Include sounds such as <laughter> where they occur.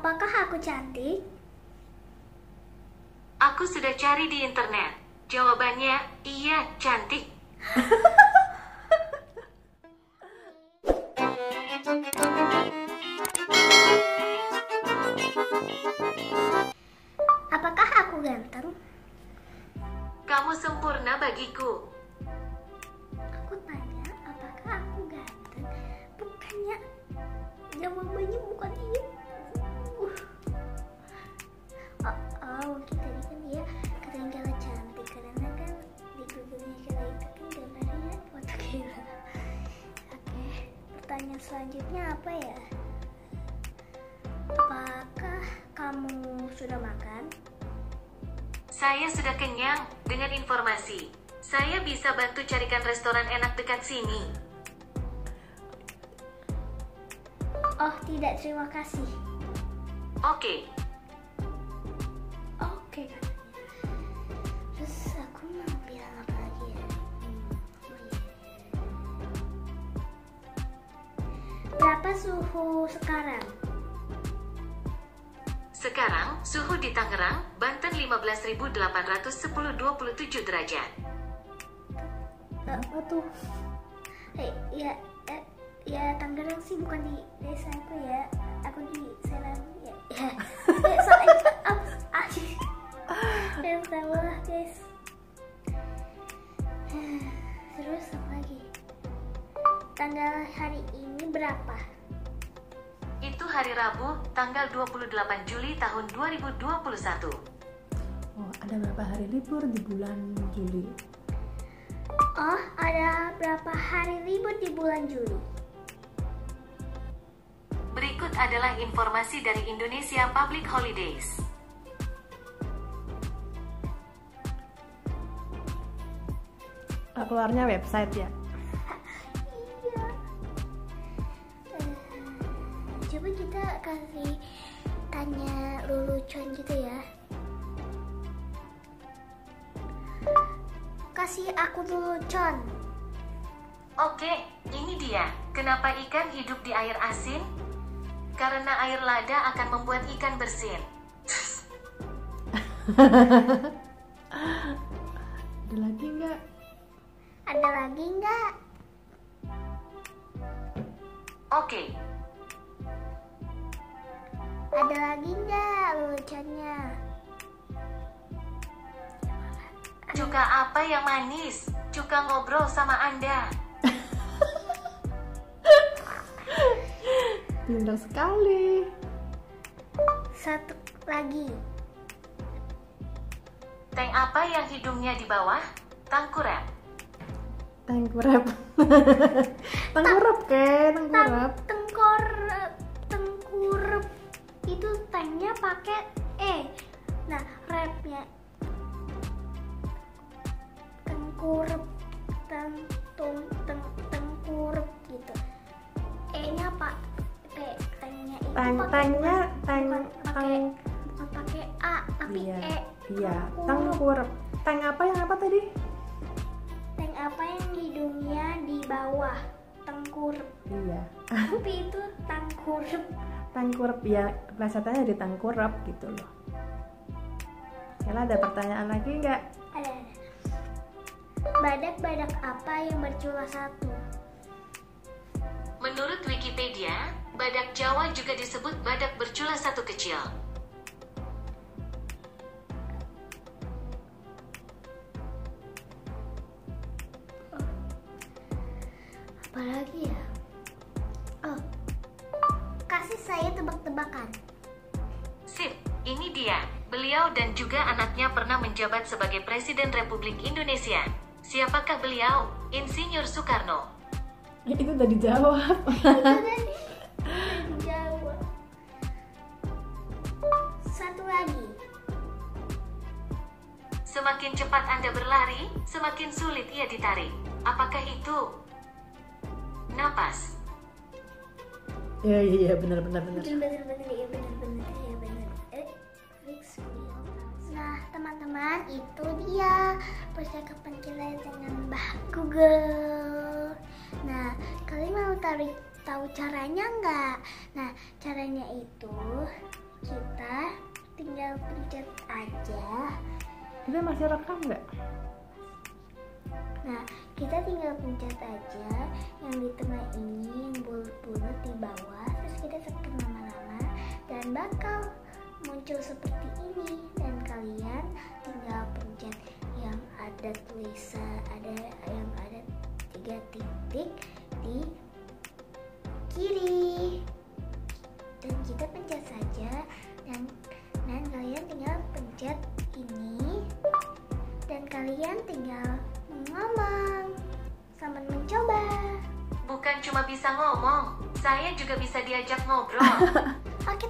Apakah aku cantik? Aku sudah cari di internet. Jawabannya iya, cantik. <laughs> Apakah aku ganteng? Kamu sempurna bagiku. Aku tanya, apakah aku ganteng? Bukannya jawabannya bukan itu. Selanjutnya apa ya? Apakah kamu sudah makan? Saya sudah kenyang dengan informasi. Saya bisa bantu carikan restoran enak dekat sini. Oh, tidak, terima kasih. Oke, Oke suhu sekarang? sekarang suhu di Tangerang, Banten 15.810 27 derajat. Apa tuh? Eh, ya, eh, ya Tangerang sih bukan di desa aku ya. Aku di Serang ya. Ya, <laughs> ya soalnya apa? Ah, ya salah guys. <sighs> Terus apa lagi? Tanggal hari ini berapa? Itu hari Rabu, tanggal 28 Juli tahun 2021. Oh, ada berapa hari libur di bulan Juli? Oh, ada berapa hari libur di bulan Juli? Berikut adalah informasi dari Indonesia Public Holidays. Oh, keluarnya website ya. Coba kita kasih tanya lelucon gitu ya. Kasih aku lelucon. Oke, ini dia. Kenapa ikan hidup di air asin? Karena air lada akan membuat ikan bersin. <laughs> Ada lagi nggak? Ada lagi nggak? Oke, Ada lagi nggak leluconnya? cuka apa yang manis? Cuka ngobrol sama Anda. <laughs> Pintar sekali. Satu lagi. Tank apa yang hidungnya di bawah? Tangkurap. Tengkurap. tengkurap ke, <laughs> tengkurap. Tang- tengkor pakai e nah rapnya tengkurep teng tung teng tengkurep gitu e nya apa p tanknya itu Tang pakai- tangnya tang pakai pakai a tapi iya e iya Tengkurep. tengkurap. Tang apa yang apa tadi? tank apa yang hidungnya di bawah tengkurep Iya. tapi itu tengkurep Tengkurap ya plesetannya di tengkurap gitu loh. Kela ada pertanyaan lagi nggak? Ada, ada. Badak-badak apa yang bercula satu? Menurut Wikipedia, badak Jawa juga disebut badak bercula satu kecil. Apalagi ya? Ini dia. Beliau dan juga anaknya pernah menjabat sebagai Presiden Republik Indonesia. Siapakah beliau? Insinyur Soekarno. Itu udah dijawab. <laughs> Itu tadi udah dijawab. Satu lagi. Semakin cepat Anda berlari, semakin sulit ia ditarik. Apakah itu? Napas. Iya iya iya benar benar benar. Bener bener bener ya teman-teman itu dia percakapan kita dengan Mbah Google. Nah kalian mau tarik tahu caranya nggak? Nah caranya itu kita tinggal pencet aja Kita masih rekam nggak? Nah, kita tinggal pencet aja yang di tengah ini yang bulat-bulat di bawah, terus kita tekan lama-lama dan bakal muncul seperti ini dan kalian ada tulisan ada yang ada tiga titik di kiri dan kita pencet saja dan dan kalian tinggal pencet ini dan kalian tinggal ngomong sambil mencoba. Bukan cuma bisa ngomong, saya juga bisa diajak ngobrol. <laughs> Oke